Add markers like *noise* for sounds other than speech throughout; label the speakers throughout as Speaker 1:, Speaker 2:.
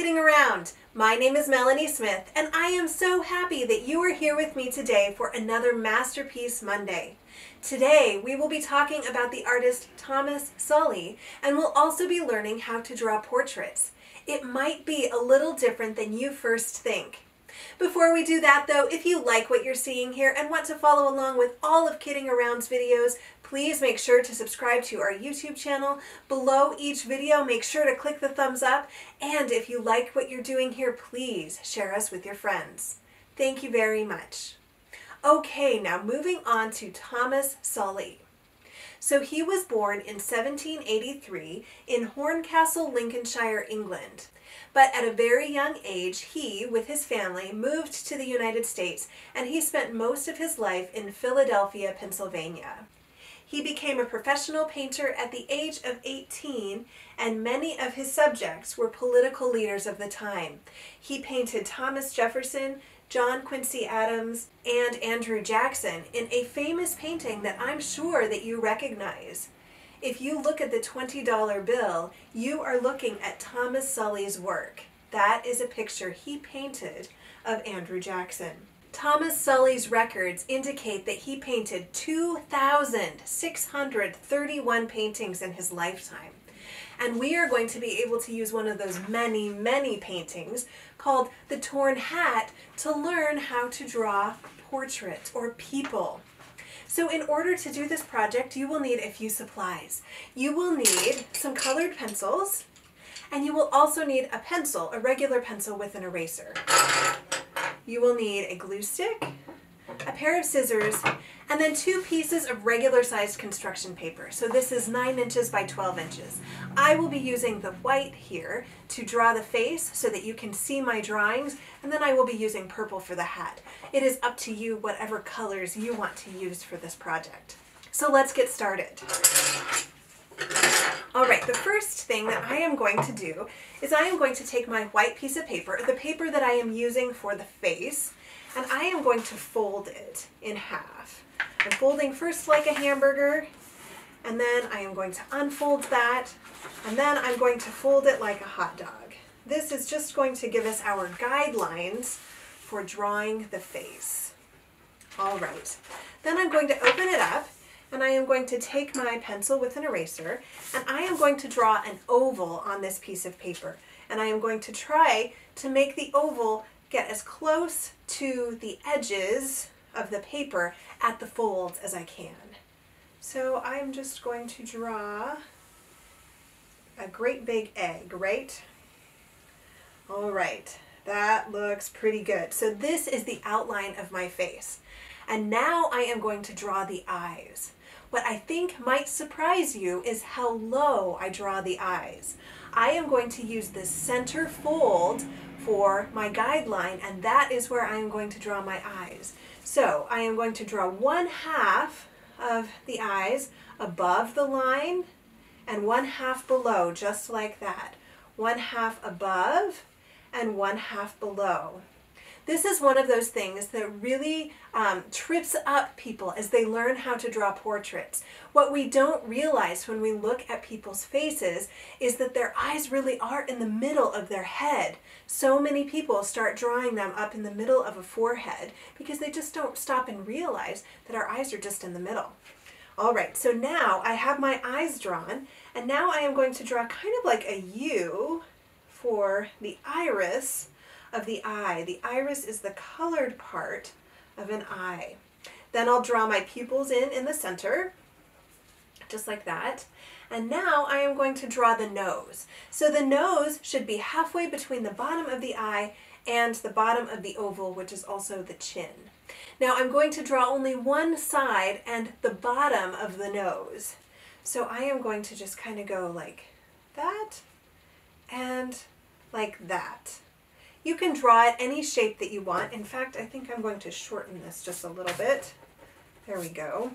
Speaker 1: Kidding Around. My name is Melanie Smith, and I am so happy that you are here with me today for another Masterpiece Monday. Today, we will be talking about the artist Thomas Sully, and we'll also be learning how to draw portraits. It might be a little different than you first think. Before we do that though, if you like what you're seeing here and want to follow along with all of Kidding Around's videos, please make sure to subscribe to our YouTube channel. Below each video, make sure to click the thumbs up. And if you like what you're doing here, please share us with your friends. Thank you very much. Okay, now moving on to Thomas Sully. So he was born in 1783 in Horncastle, Lincolnshire, England. But at a very young age, he, with his family, moved to the United States and he spent most of his life in Philadelphia, Pennsylvania. He became a professional painter at the age of 18, and many of his subjects were political leaders of the time. He painted Thomas Jefferson, John Quincy Adams, and Andrew Jackson in a famous painting that I'm sure that you recognize. If you look at the $20 bill, you are looking at Thomas Sully's work. That is a picture he painted of Andrew Jackson. Thomas Sully's records indicate that he painted 2,631 paintings in his lifetime. And we are going to be able to use one of those many, many paintings called The Torn Hat to learn how to draw portraits or people. So in order to do this project, you will need a few supplies. You will need some colored pencils, and you will also need a pencil, a regular pencil with an eraser. You will need a glue stick, a pair of scissors, and then two pieces of regular sized construction paper. So this is 9 inches by 12 inches. I will be using the white here to draw the face so that you can see my drawings, and then I will be using purple for the hat. It is up to you whatever colors you want to use for this project. So let's get started. All right, the first thing that I am going to do is I am going to take my white piece of paper, the paper that I am using for the face, and I am going to fold it in half. I'm folding first like a hamburger, and then I am going to unfold that, and then I'm going to fold it like a hot dog. This is just going to give us our guidelines for drawing the face. All right, then I'm going to open it up and I am going to take my pencil with an eraser and I am going to draw an oval on this piece of paper. And I am going to try to make the oval get as close to the edges of the paper at the folds as I can. So I'm just going to draw a great big egg, right? All right, that looks pretty good. So this is the outline of my face. And now I am going to draw the eyes. What I think might surprise you is how low I draw the eyes. I am going to use the center fold for my guideline and that is where I am going to draw my eyes. So I am going to draw one half of the eyes above the line and one half below, just like that. One half above and one half below. This is one of those things that really um, trips up people as they learn how to draw portraits. What we don't realize when we look at people's faces is that their eyes really are in the middle of their head. So many people start drawing them up in the middle of a forehead because they just don't stop and realize that our eyes are just in the middle. All right, so now I have my eyes drawn, and now I am going to draw kind of like a U for the iris of the eye. The iris is the colored part of an eye. Then I'll draw my pupils in in the center, just like that. And now I am going to draw the nose. So the nose should be halfway between the bottom of the eye and the bottom of the oval, which is also the chin. Now I'm going to draw only one side and the bottom of the nose. So I am going to just kind of go like that and like that. You can draw it any shape that you want. In fact, I think I'm going to shorten this just a little bit. There we go.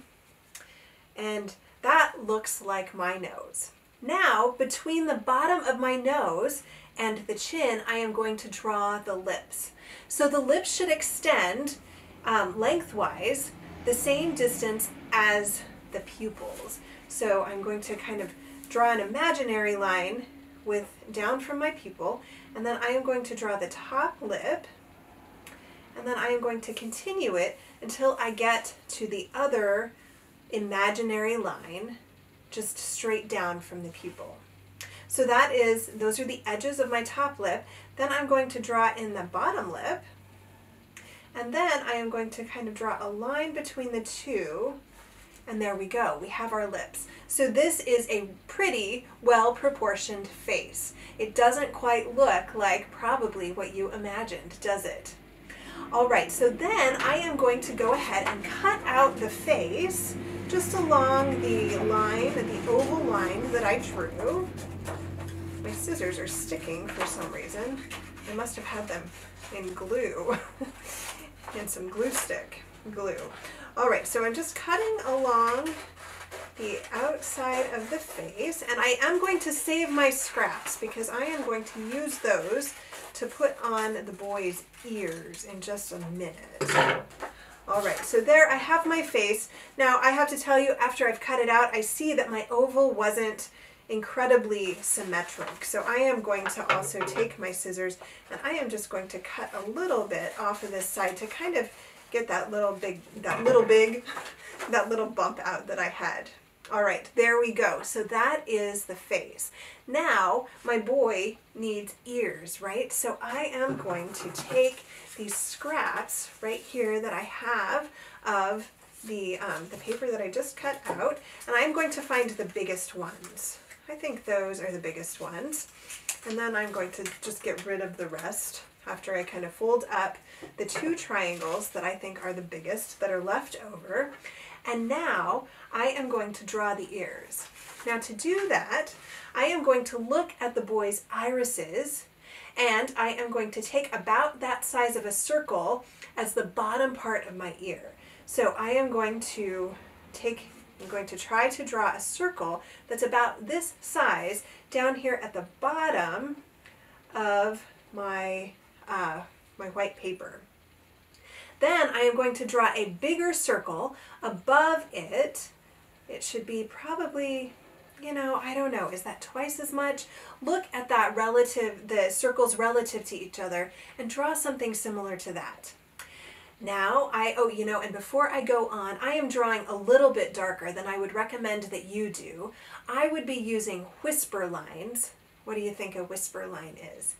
Speaker 1: And that looks like my nose. Now, between the bottom of my nose and the chin, I am going to draw the lips. So the lips should extend um, lengthwise the same distance as the pupils. So I'm going to kind of draw an imaginary line with down from my pupil, and then I am going to draw the top lip, and then I am going to continue it until I get to the other imaginary line, just straight down from the pupil. So that is, those are the edges of my top lip. Then I'm going to draw in the bottom lip, and then I am going to kind of draw a line between the two, and there we go, we have our lips. So this is a pretty well proportioned face. It doesn't quite look like probably what you imagined, does it? All right, so then I am going to go ahead and cut out the face just along the line, the oval line that I drew. My scissors are sticking for some reason. I must have had them in glue *laughs* and some glue stick glue. All right, so I'm just cutting along the outside of the face and I am going to save my scraps because I am going to use those to put on the boy's ears in just a minute. All right, so there I have my face. Now I have to tell you, after I've cut it out, I see that my oval wasn't incredibly symmetric. So I am going to also take my scissors and I am just going to cut a little bit off of this side to kind of get that little big, that little big, that little bump out that I had. All right, there we go. So that is the face. Now, my boy needs ears, right? So I am going to take these scraps right here that I have of the, um, the paper that I just cut out, and I'm going to find the biggest ones. I think those are the biggest ones. And then I'm going to just get rid of the rest after I kind of fold up the two triangles that I think are the biggest that are left over. And now I am going to draw the ears. Now to do that, I am going to look at the boy's irises and I am going to take about that size of a circle as the bottom part of my ear. So I am going to take, I'm going to try to draw a circle that's about this size down here at the bottom of my, uh, my white paper. Then I am going to draw a bigger circle above it. It should be probably, you know, I don't know, is that twice as much? Look at that relative, the circles relative to each other and draw something similar to that. Now I, oh, you know, and before I go on, I am drawing a little bit darker than I would recommend that you do. I would be using whisper lines. What do you think a whisper line is?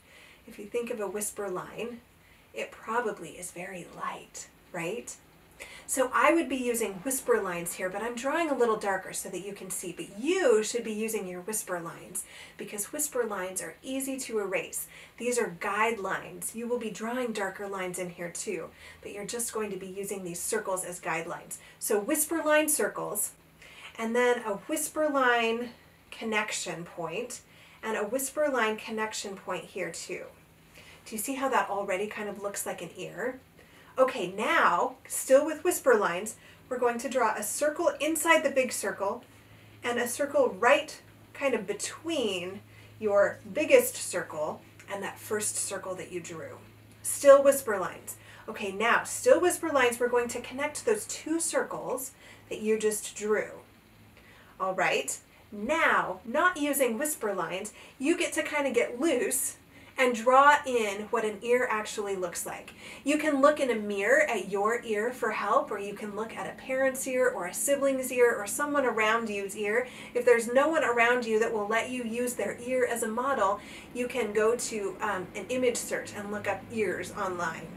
Speaker 1: If you think of a whisper line, it probably is very light, right? So I would be using whisper lines here, but I'm drawing a little darker so that you can see. But you should be using your whisper lines because whisper lines are easy to erase. These are guidelines. You will be drawing darker lines in here too, but you're just going to be using these circles as guidelines. So whisper line circles, and then a whisper line connection point, and a whisper line connection point here too. Do you see how that already kind of looks like an ear? Okay, now, still with whisper lines, we're going to draw a circle inside the big circle and a circle right kind of between your biggest circle and that first circle that you drew. Still whisper lines. Okay, now, still whisper lines, we're going to connect those two circles that you just drew. All right, now, not using whisper lines, you get to kind of get loose and draw in what an ear actually looks like. You can look in a mirror at your ear for help, or you can look at a parent's ear or a sibling's ear or someone around you's ear. If there's no one around you that will let you use their ear as a model, you can go to um, an image search and look up ears online.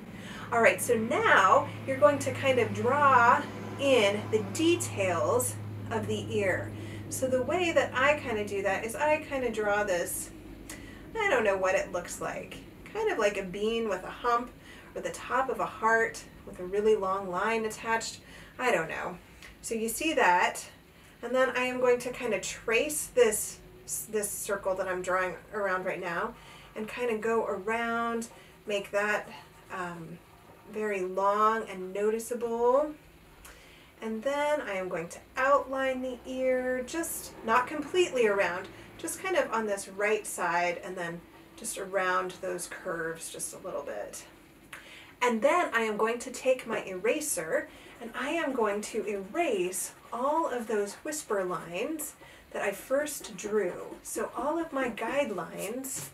Speaker 1: All right, so now you're going to kind of draw in the details of the ear. So the way that I kind of do that is I kind of draw this I don't know what it looks like. Kind of like a bean with a hump or the top of a heart with a really long line attached. I don't know. So you see that. And then I am going to kind of trace this, this circle that I'm drawing around right now and kind of go around, make that um, very long and noticeable. And then I am going to outline the ear, just not completely around, just kind of on this right side and then just around those curves just a little bit. And then I am going to take my eraser and I am going to erase all of those whisper lines that I first drew. So all of my guidelines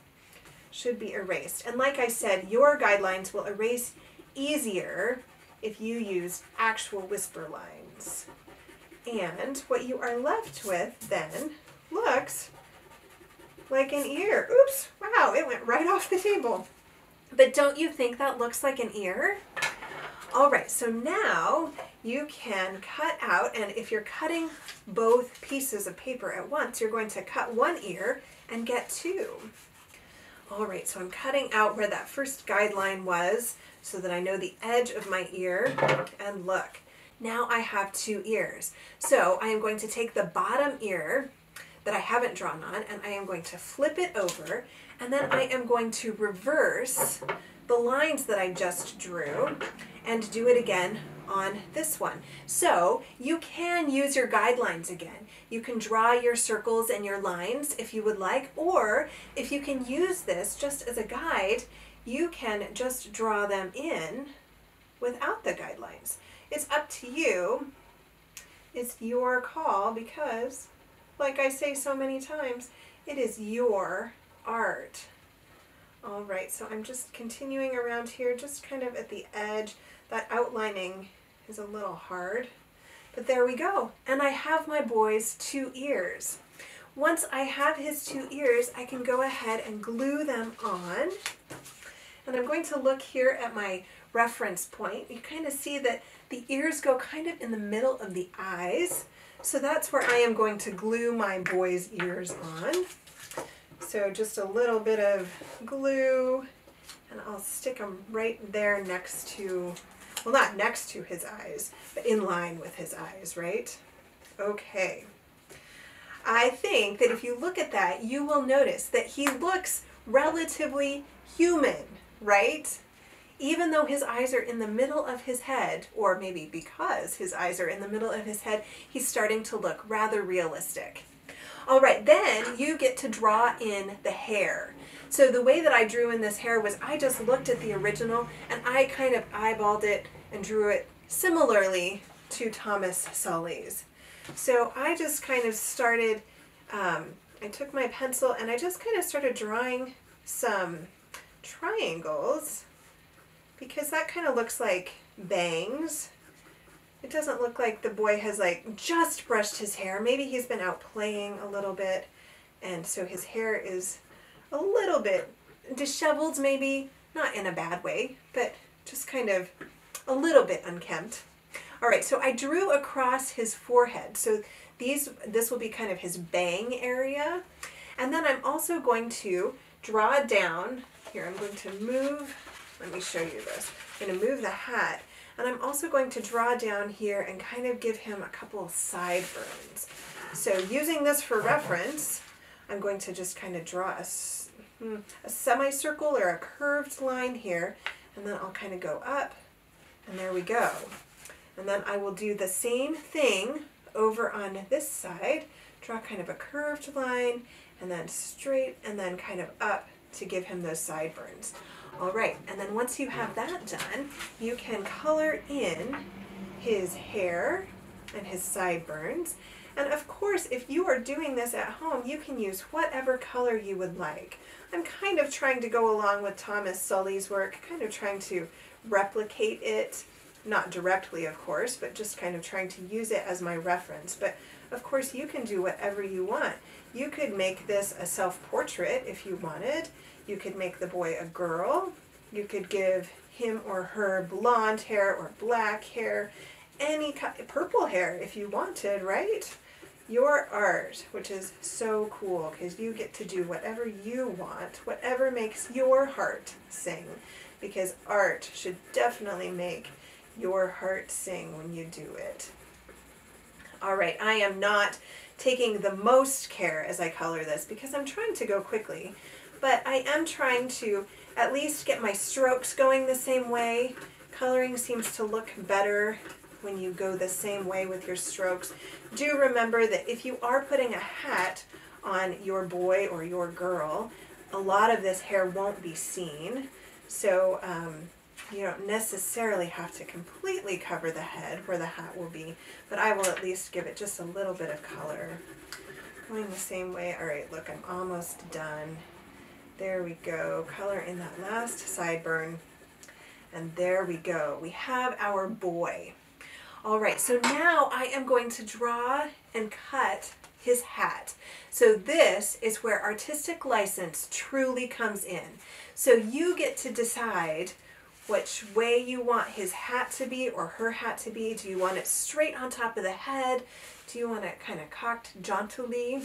Speaker 1: should be erased. And like I said, your guidelines will erase easier if you use actual whisper lines. And what you are left with then looks like an ear. Oops, wow, it went right off the table. But don't you think that looks like an ear? All right, so now you can cut out, and if you're cutting both pieces of paper at once, you're going to cut one ear and get two. All right, so I'm cutting out where that first guideline was so that I know the edge of my ear. And look, now I have two ears. So I am going to take the bottom ear that I haven't drawn on and I am going to flip it over and then I am going to reverse the lines that I just drew and do it again on this one. So you can use your guidelines again. You can draw your circles and your lines if you would like, or if you can use this just as a guide, you can just draw them in without the guidelines. It's up to you. It's your call because, like I say so many times, it is your art. All right, so I'm just continuing around here, just kind of at the edge. That outlining is a little hard, but there we go. And I have my boy's two ears. Once I have his two ears, I can go ahead and glue them on. And I'm going to look here at my reference point. You kind of see that the ears go kind of in the middle of the eyes. So that's where I am going to glue my boy's ears on. So just a little bit of glue and I'll stick them right there next to, well not next to his eyes, but in line with his eyes, right? Okay. I think that if you look at that, you will notice that he looks relatively human, right? Even though his eyes are in the middle of his head, or maybe because his eyes are in the middle of his head, he's starting to look rather realistic. All right, then you get to draw in the hair. So the way that I drew in this hair was I just looked at the original and I kind of eyeballed it and drew it similarly to Thomas Sully's. So I just kind of started, um, I took my pencil and I just kind of started drawing some triangles because that kind of looks like bangs it doesn't look like the boy has like just brushed his hair. Maybe he's been out playing a little bit and so his hair is a little bit disheveled maybe, not in a bad way, but just kind of a little bit unkempt. All right, so I drew across his forehead. So these this will be kind of his bang area. And then I'm also going to draw down, here I'm going to move, let me show you this. I'm going to move the hat and I'm also going to draw down here and kind of give him a couple sideburns. So using this for reference, I'm going to just kind of draw a, hmm, a semicircle or a curved line here, and then I'll kind of go up, and there we go. And then I will do the same thing over on this side, draw kind of a curved line, and then straight, and then kind of up to give him those sideburns. All right, and then once you have that done, you can color in his hair and his sideburns. And of course, if you are doing this at home, you can use whatever color you would like. I'm kind of trying to go along with Thomas Sully's work, kind of trying to replicate it, not directly of course, but just kind of trying to use it as my reference. But of course, you can do whatever you want. You could make this a self-portrait if you wanted. You could make the boy a girl. You could give him or her blonde hair or black hair, any kind, purple hair if you wanted, right? Your art, which is so cool because you get to do whatever you want, whatever makes your heart sing, because art should definitely make your heart sing when you do it. All right, I am not taking the most care as I color this because I'm trying to go quickly but I am trying to at least get my strokes going the same way. Coloring seems to look better when you go the same way with your strokes. Do remember that if you are putting a hat on your boy or your girl, a lot of this hair won't be seen. So um, you don't necessarily have to completely cover the head where the hat will be, but I will at least give it just a little bit of color. going the same way. All right, look, I'm almost done. There we go. Color in that last sideburn. And there we go. We have our boy. All right, so now I am going to draw and cut his hat. So this is where artistic license truly comes in. So you get to decide which way you want his hat to be or her hat to be. Do you want it straight on top of the head? Do you want it kind of cocked jauntily?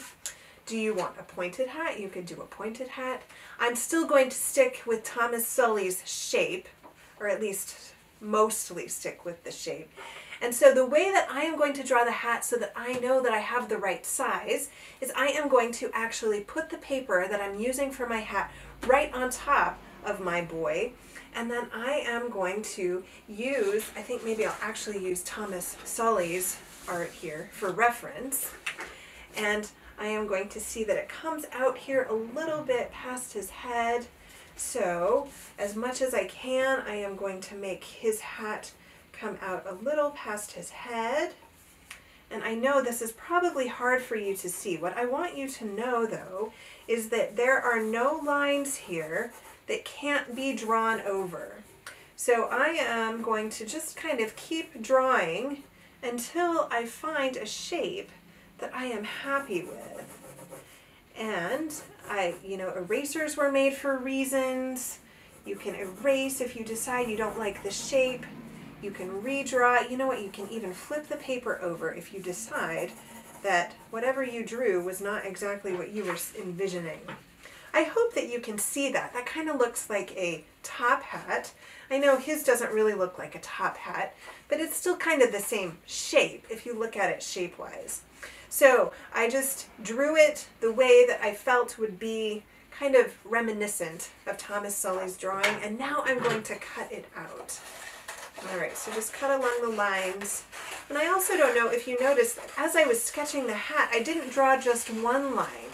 Speaker 1: Do you want a pointed hat? You could do a pointed hat. I'm still going to stick with Thomas Sully's shape, or at least mostly stick with the shape. And so the way that I am going to draw the hat so that I know that I have the right size is I am going to actually put the paper that I'm using for my hat right on top of my boy. And then I am going to use, I think maybe I'll actually use Thomas Sully's art here for reference. And I am going to see that it comes out here a little bit past his head. So as much as I can, I am going to make his hat come out a little past his head. And I know this is probably hard for you to see. What I want you to know though is that there are no lines here that can't be drawn over. So I am going to just kind of keep drawing until I find a shape that I am happy with. And I, you know, erasers were made for reasons. You can erase if you decide you don't like the shape. You can redraw. You know what? You can even flip the paper over if you decide that whatever you drew was not exactly what you were envisioning. I hope that you can see that. That kind of looks like a top hat. I know his doesn't really look like a top hat, but it's still kind of the same shape if you look at it shape-wise. So I just drew it the way that I felt would be kind of reminiscent of Thomas Sully's drawing, and now I'm going to cut it out. All right, so just cut along the lines. And I also don't know if you noticed, as I was sketching the hat, I didn't draw just one line.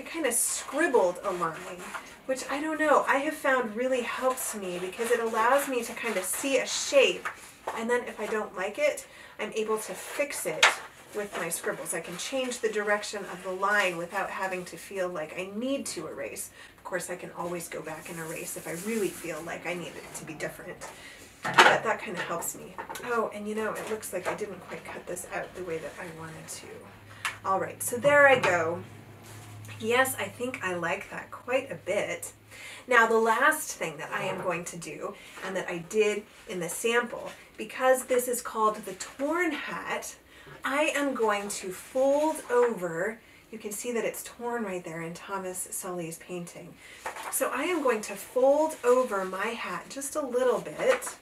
Speaker 1: I kind of scribbled a line, which I don't know, I have found really helps me because it allows me to kind of see a shape. And then if I don't like it, I'm able to fix it with my scribbles. I can change the direction of the line without having to feel like I need to erase. Of course, I can always go back and erase if I really feel like I need it to be different. But that kind of helps me. Oh, and you know, it looks like I didn't quite cut this out the way that I wanted to. All right, so there I go. Yes, I think I like that quite a bit. Now the last thing that I am going to do, and that I did in the sample, because this is called the torn hat, I am going to fold over you can see that it's torn right there in Thomas Sully's painting. So I am going to fold over my hat just a little bit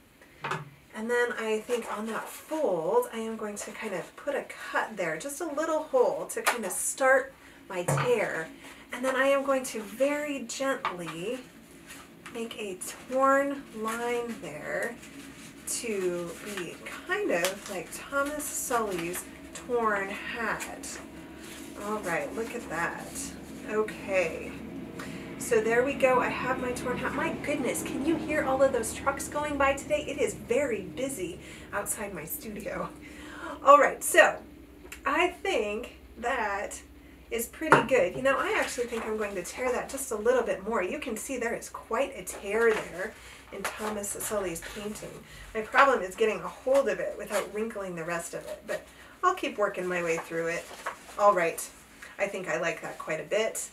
Speaker 1: and then I think on that fold, I am going to kind of put a cut there, just a little hole to kind of start my tear. And then I am going to very gently make a torn line there to be kind of like Thomas Sully's torn hat. All right, look at that. Okay. So there we go. I have my torn hat. My goodness, can you hear all of those trucks going by today? It is very busy outside my studio. All right, so I think that is pretty good. You know, I actually think I'm going to tear that just a little bit more. You can see there is quite a tear there in Thomas Sully's painting. My problem is getting a hold of it without wrinkling the rest of it, but I'll keep working my way through it. All right, I think I like that quite a bit.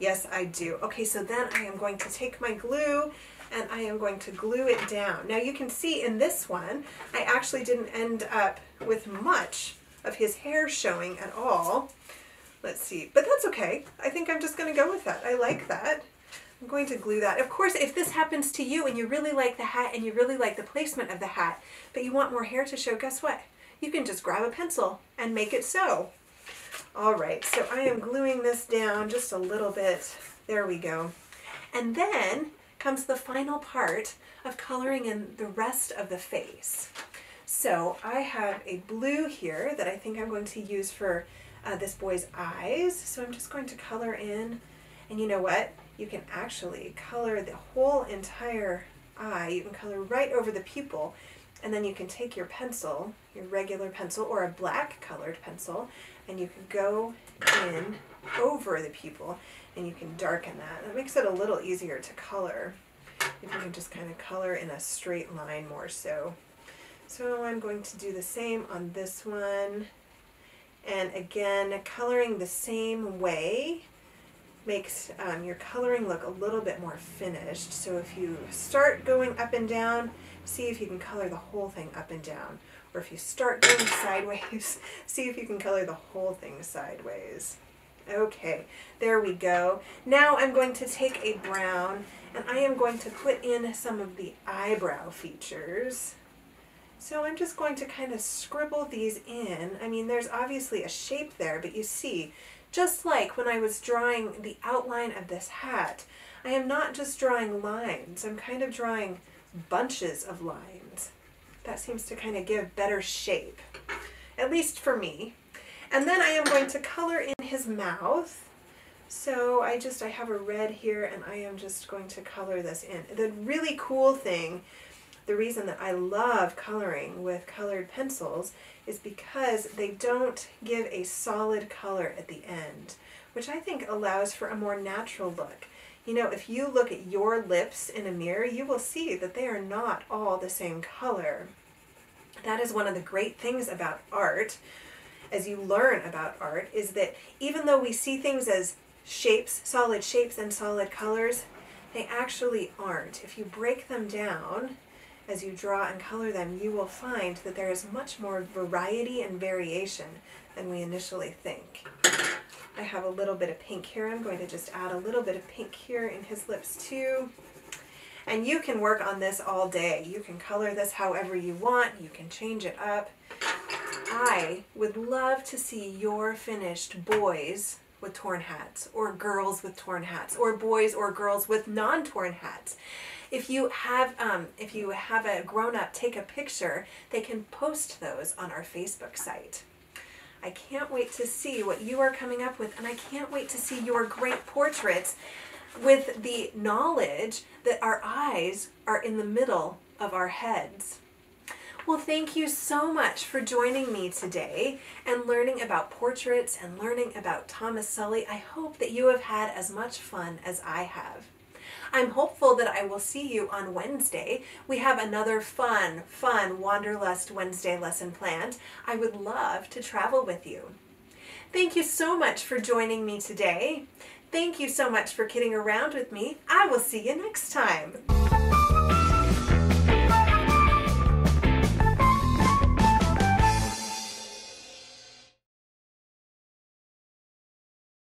Speaker 1: Yes, I do. Okay, so then I am going to take my glue and I am going to glue it down. Now you can see in this one, I actually didn't end up with much of his hair showing at all. Let's see, but that's okay. I think I'm just gonna go with that. I like that. I'm going to glue that. Of course, if this happens to you and you really like the hat and you really like the placement of the hat, but you want more hair to show, guess what? You can just grab a pencil and make it so. All right, so I am gluing this down just a little bit. There we go. And then comes the final part of coloring in the rest of the face. So I have a blue here that I think I'm going to use for uh, this boy's eyes. So I'm just going to color in, and you know what? You can actually color the whole entire eye. You can color right over the pupil, and then you can take your pencil, your regular pencil, or a black colored pencil, and you can go in over the pupil and you can darken that. That makes it a little easier to color if you can just kind of color in a straight line more so. So I'm going to do the same on this one. And again, coloring the same way makes um, your coloring look a little bit more finished. So if you start going up and down, see if you can color the whole thing up and down. Or if you start going sideways, *laughs* see if you can color the whole thing sideways. Okay, there we go. Now I'm going to take a brown and I am going to put in some of the eyebrow features. So I'm just going to kind of scribble these in. I mean, there's obviously a shape there, but you see, just like when I was drawing the outline of this hat, I am not just drawing lines, I'm kind of drawing bunches of lines. That seems to kind of give better shape, at least for me. And then I am going to color in his mouth. So I just, I have a red here and I am just going to color this in. The really cool thing, the reason that I love coloring with colored pencils is because they don't give a solid color at the end, which I think allows for a more natural look. You know, if you look at your lips in a mirror, you will see that they are not all the same color. That is one of the great things about art, as you learn about art, is that even though we see things as shapes, solid shapes and solid colors, they actually aren't. If you break them down, as you draw and color them, you will find that there is much more variety and variation than we initially think. I have a little bit of pink here. I'm going to just add a little bit of pink here in his lips too. And you can work on this all day. You can color this however you want. You can change it up. I would love to see your finished boys with torn hats or girls with torn hats or boys or girls with non-torn hats. If you have um, if you have a grown-up take a picture, they can post those on our Facebook site. I can't wait to see what you are coming up with, and I can't wait to see your great portraits with the knowledge that our eyes are in the middle of our heads. Well, thank you so much for joining me today and learning about portraits and learning about Thomas Sully. I hope that you have had as much fun as I have. I'm hopeful that I will see you on Wednesday. We have another fun, fun Wanderlust Wednesday lesson planned. I would love to travel with you. Thank you so much for joining me today. Thank you so much for kidding around with me. I will see you next time.